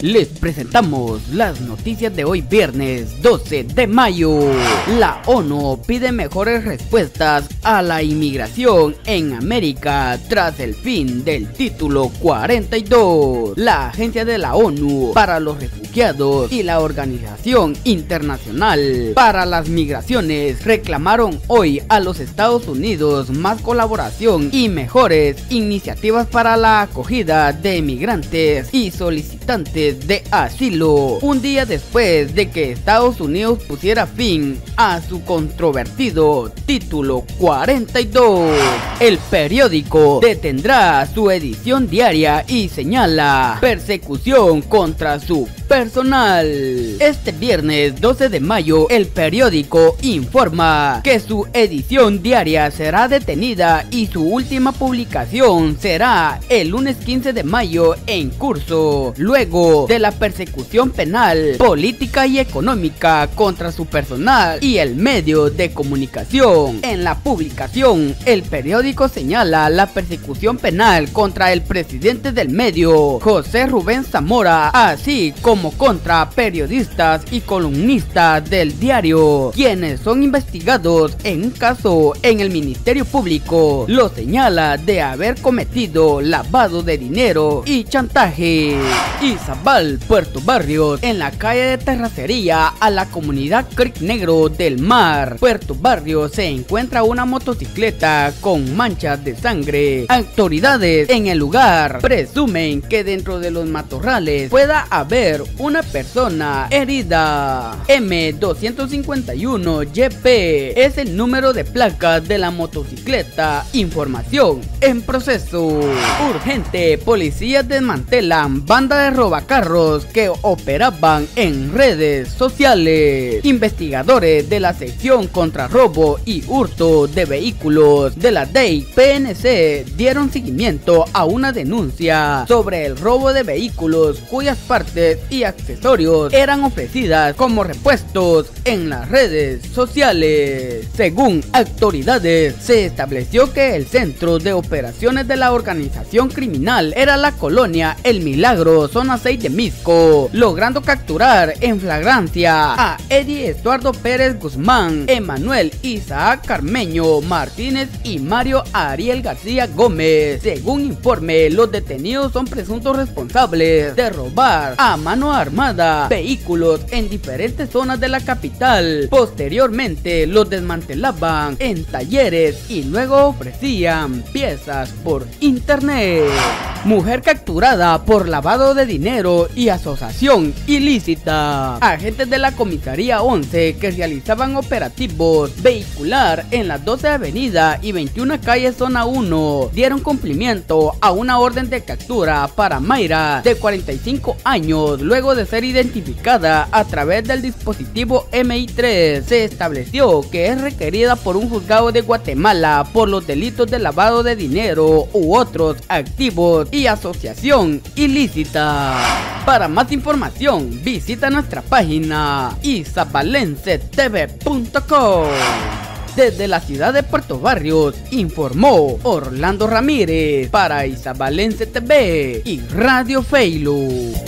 Les presentamos las noticias de hoy viernes 12 de mayo. La ONU pide mejores respuestas a la inmigración en América tras el fin del título 42. La Agencia de la ONU para los Refugiados y la Organización Internacional para las Migraciones reclamaron hoy a los Estados Unidos más colaboración y mejores iniciativas para la acogida de migrantes y solicitantes de asilo, un día después de que Estados Unidos pusiera fin a su controvertido título 42. El periódico detendrá su edición diaria y señala persecución contra su personal. Este viernes 12 de mayo el periódico informa que su edición diaria será detenida y su última publicación será el lunes 15 de mayo en curso, luego de la persecución penal, política y económica contra su personal y el medio de comunicación. En la publicación, el periódico señala la persecución penal contra el presidente del medio, José Rubén Zamora, así como contra periodistas y columnistas del diario, quienes son investigados en un caso en el Ministerio Público. Lo señala de haber cometido lavado de dinero y chantaje. Izabal, Puerto Barrios, en la calle de terracería a la comunidad Creek Negro del Mar. Puerto Barrios se encuentra una motocicleta con manchas de sangre. Autoridades en el lugar presumen que dentro de los matorrales pueda haber una persona herida. M251YP es el número de placa de la motocicleta. Información en proceso. Urgente, policías desmantelan banda de robacarros que operaban en redes sociales. Investigadores de la sección contra robo y hurto de vehículos de la DEI PNC dieron seguimiento a una denuncia sobre el robo de vehículos cuyas partes y accesorios eran ofrecidas como repuestos en las redes sociales. Según autoridades, se estableció que el centro de operaciones de la organización criminal era la colonia El Milagro, zona 6 de Misco, logrando capturar en flagrancia a Eddie Estuardo Pérez Guzmán, Emanuel Isaac Carmeño Martínez y Mario Ariel García Gómez. Según informe, los detenidos son presuntos responsables de robar a mano armada vehículos en diferentes zonas de la capital. Posteriormente los desmantelaban en talleres y luego ofrecían piezas por internet. Mujer capturada por lavado de dinero y asociación ilícita. Agentes de la comisaría 11 que realizaban operativos vehicular en la 12 Avenida y 21 Calle Zona 1 dieron cumplimiento a una orden de captura para Mayra de 45 años luego de ser identificada a través del dispositivo MI3. Se estableció que es requerida por un juzgado de Guatemala por los delitos de lavado de dinero u otros activos y asociación ilícita. Para más información, visita nuestra página isabalencetv.com. Desde la ciudad de Puerto Barrios, informó Orlando Ramírez para Isabalense TV y Radio Feilu.